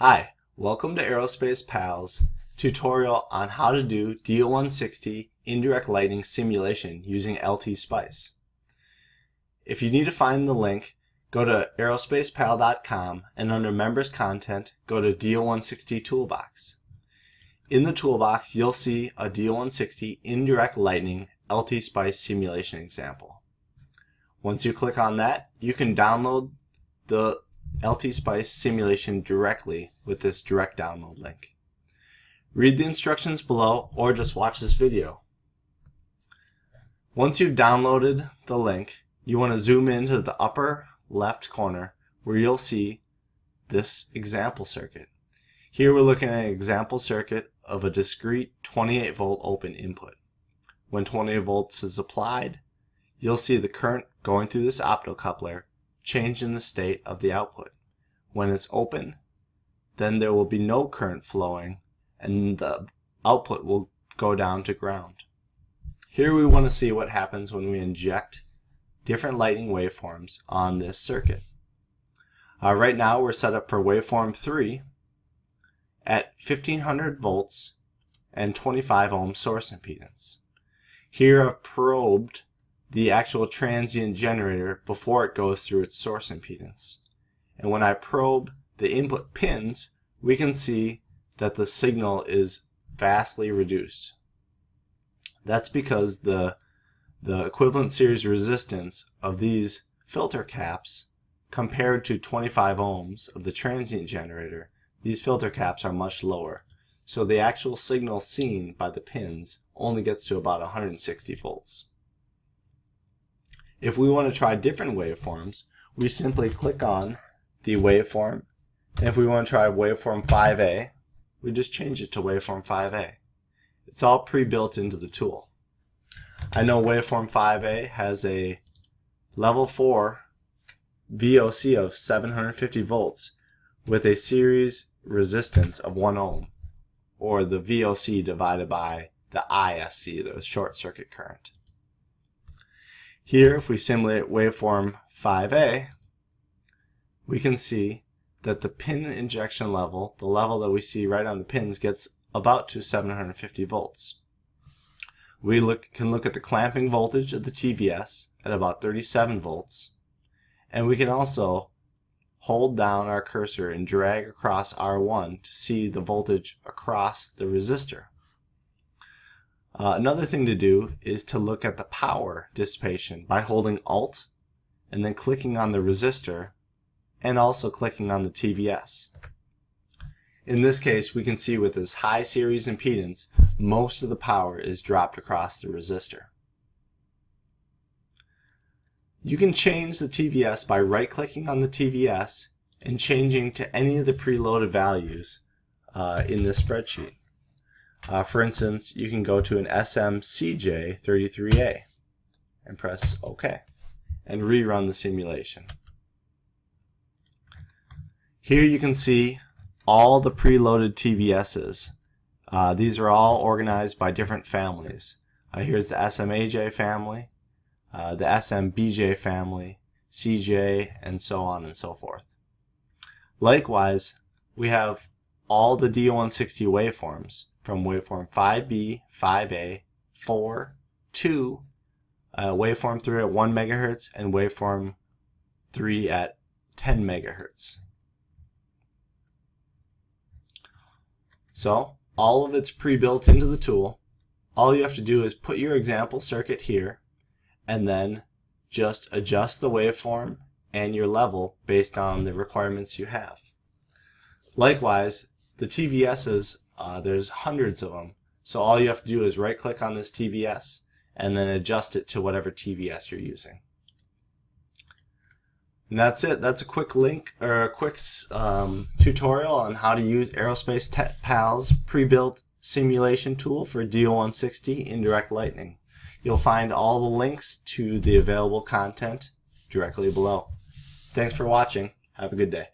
Hi, welcome to Aerospace Pals tutorial on how to do DO-160 indirect lightning simulation using LTspice. If you need to find the link, go to aerospacepal.com and under members content, go to DO-160 toolbox. In the toolbox, you'll see a DO-160 indirect lightning LT Spice simulation example. Once you click on that, you can download the LTspice simulation directly with this direct download link. Read the instructions below or just watch this video. Once you've downloaded the link, you want to zoom into the upper left corner where you'll see this example circuit. Here we're looking at an example circuit of a discrete 28 volt open input. When 28 volts is applied, you'll see the current going through this optocoupler change in the state of the output. When it's open, then there will be no current flowing and the output will go down to ground. Here we want to see what happens when we inject different lightning waveforms on this circuit. Uh, right now we're set up for waveform 3 at 1500 volts and 25 ohm source impedance. Here I've probed the actual transient generator before it goes through its source impedance. And when I probe the input pins, we can see that the signal is vastly reduced. That's because the, the equivalent series resistance of these filter caps compared to 25 ohms of the transient generator, these filter caps are much lower. So the actual signal seen by the pins only gets to about 160 volts. If we want to try different waveforms, we simply click on the waveform. And if we want to try waveform 5A, we just change it to waveform 5A. It's all pre-built into the tool. I know waveform 5A has a level 4 VOC of 750 volts with a series resistance of 1 ohm, or the VOC divided by the ISC, the short circuit current. Here, if we simulate waveform 5A, we can see that the pin injection level, the level that we see right on the pins, gets about to 750 volts. We look, can look at the clamping voltage of the TVS at about 37 volts, and we can also hold down our cursor and drag across R1 to see the voltage across the resistor. Uh, another thing to do is to look at the power dissipation by holding Alt and then clicking on the resistor and also clicking on the TVS. In this case, we can see with this high series impedance, most of the power is dropped across the resistor. You can change the TVS by right-clicking on the TVS and changing to any of the preloaded values uh, in this spreadsheet. Uh, for instance, you can go to an SMCJ33A and press OK and rerun the simulation. Here you can see all the preloaded TVSs. Uh, these are all organized by different families. Uh, here's the SMAJ family, uh, the SMBJ family, CJ, and so on and so forth. Likewise, we have all the D160 waveforms from waveform 5B, 5A, 4, 2, uh, waveform 3 at 1 megahertz, and waveform 3 at 10 megahertz. So all of it's pre-built into the tool. All you have to do is put your example circuit here and then just adjust the waveform and your level based on the requirements you have. Likewise, the TVSs uh, there's hundreds of them. So all you have to do is right click on this TVS and then adjust it to whatever TVS you're using. And that's it. That's a quick link or a quick um, tutorial on how to use Aerospace Pals pre-built simulation tool for DO160 indirect lightning. You'll find all the links to the available content directly below. Thanks for watching. Have a good day.